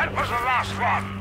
That was the last one.